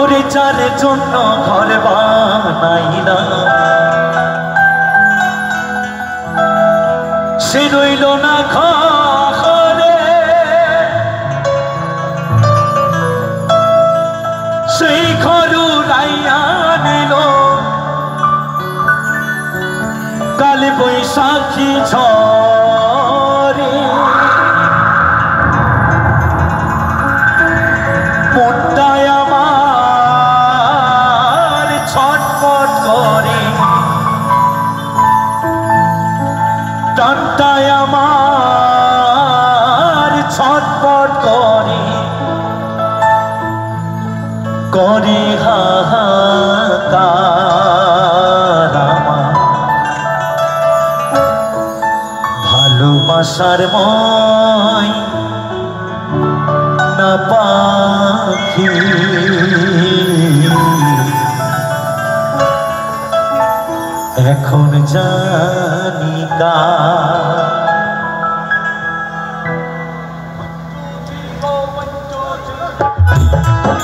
ওরে চালের জন্য ঘর বানাইলাম সে রইল না ঘরে। সেই ঘর উড়াইয়া নিল। কাল বৈশাখী ঝড় আমার ছটপট করে করে ভালোবাসার ময় না পাখি। এখন জানিকা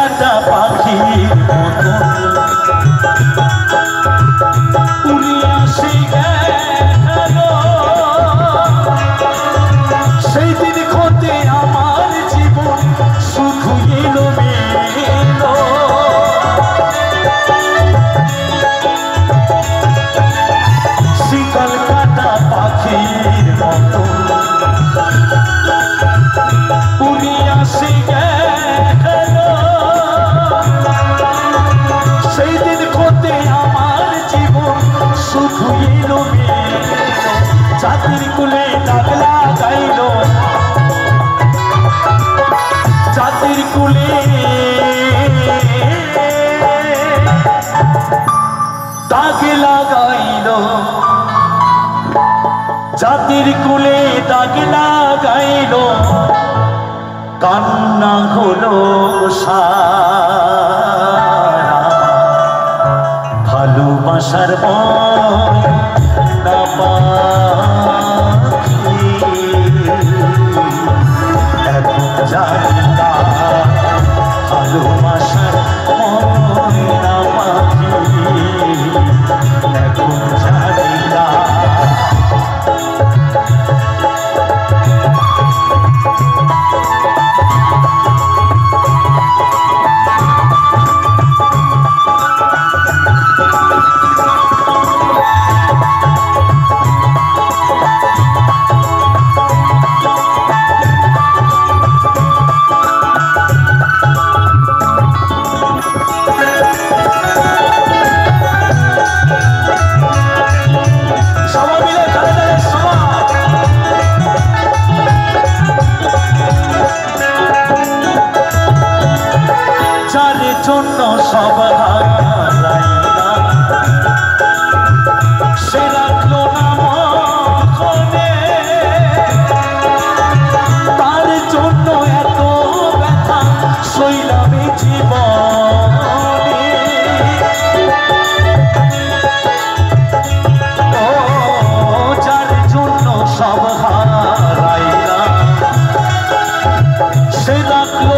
কাটা পাখি রাতের কুলে দাগ লাগাইল কান্না হলো ভালোবাসার পর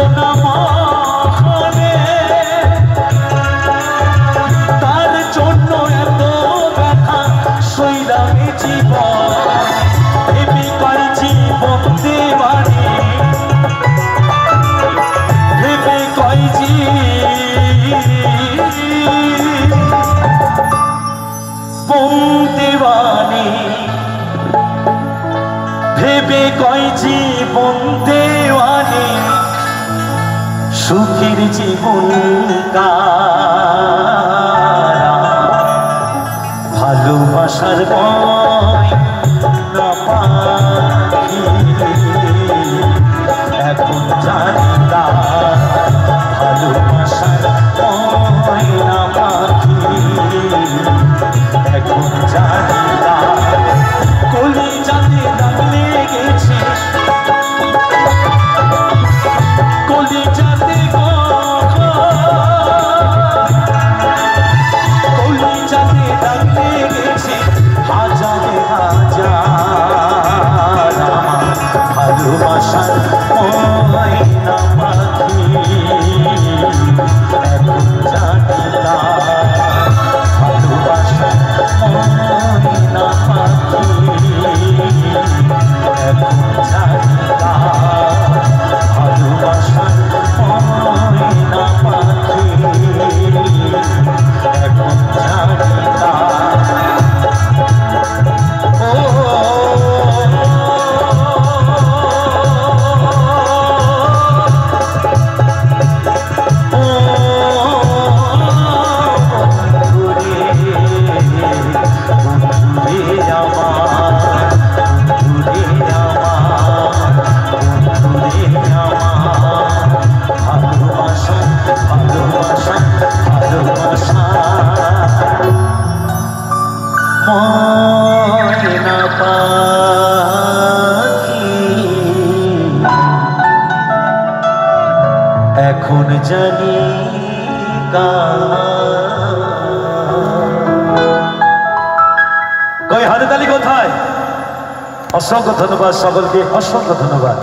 না সুখের জীবন ভালোবাসার পর কেমন জানি কয় হাতে তালি কোথায়? অসংখ্য ধন্যবাদ সকলকে অসংখ্য ধন্যবাদ।